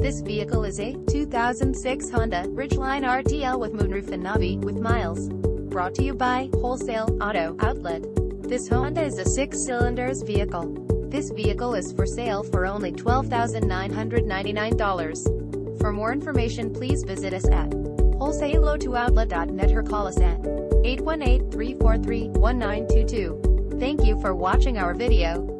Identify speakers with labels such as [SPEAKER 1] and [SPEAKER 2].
[SPEAKER 1] This vehicle is a 2006 Honda Ridgeline RTL with moonroof and Navi, with miles. Brought to you by Wholesale Auto Outlet. This Honda is a six-cylinders vehicle. This vehicle is for sale for only $12,999. For more information please visit us at wholesaleauto-outlet.net or call us at 818-343-1922. Thank you for watching our video.